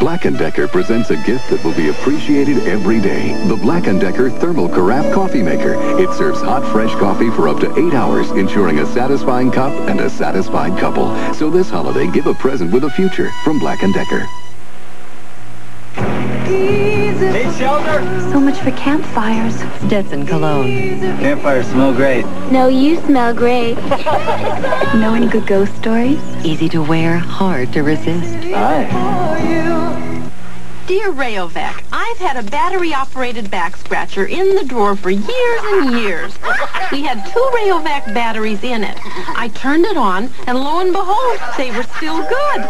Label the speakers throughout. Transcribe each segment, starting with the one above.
Speaker 1: Black & Decker presents a gift that will be appreciated every day. The Black & Decker Thermal Carafe Coffee Maker. It serves hot, fresh coffee for up to eight hours, ensuring a satisfying cup and a satisfied couple. So this holiday, give a present with a future from Black & Decker.
Speaker 2: Need shelter?
Speaker 3: So much for campfires.
Speaker 4: Stetson Cologne.
Speaker 2: Campfires smell great.
Speaker 3: No, you smell great. know any good ghost stories?
Speaker 4: Easy to wear, hard to resist.
Speaker 2: Hi.
Speaker 5: Dear Rayovac, I've had a battery-operated back scratcher in the drawer for years and years. We had two Rayovac batteries in it. I turned it on, and lo and behold, they were still good.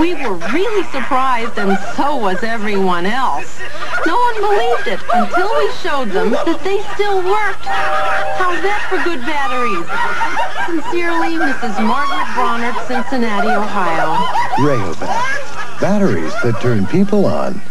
Speaker 5: We were really surprised, and so was everyone else. No one believed it until we showed them that they still worked. How's that for good batteries? Sincerely, Mrs. Margaret Bronner, Cincinnati, Ohio.
Speaker 6: Rayovac. Batteries that turn people on.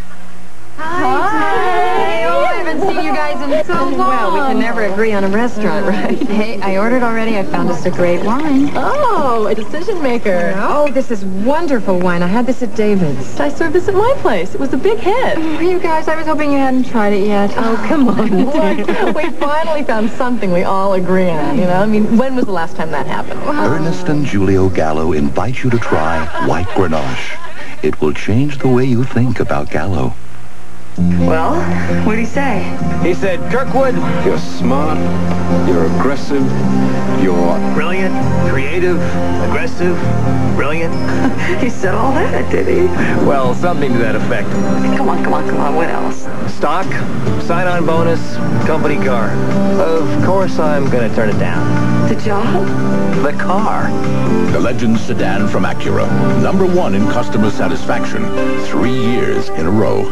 Speaker 7: Hi. Oh, I haven't seen you guys in so long.
Speaker 4: Well, we can never agree on a restaurant, right?
Speaker 7: Hey, I ordered already. I found us a great wine.
Speaker 4: Oh, a decision maker.
Speaker 7: Oh, this is wonderful wine. I had this at David's.
Speaker 4: I served this at my place. It was a big hit.
Speaker 7: Oh, you guys, I was hoping you hadn't tried it yet.
Speaker 4: Oh, come on. we finally found something we all agree on, you know? I mean, when was the last time that happened?
Speaker 6: Ernest and Julio Gallo invite you to try White Grenache. It will change the way you think about Gallo.
Speaker 4: Well, what did he say?
Speaker 2: He said, Kirkwood, you're smart, you're aggressive, you're brilliant, creative, aggressive, brilliant.
Speaker 4: He said all that, did he?
Speaker 2: Well, something to that effect.
Speaker 4: Come on, come on, come on. What else?
Speaker 2: Stock, sign-on bonus, company car. Of course I'm gonna turn it down.
Speaker 4: The job?
Speaker 2: The car.
Speaker 8: The Legend sedan from Acura. Number one in customer satisfaction. Three years in a row.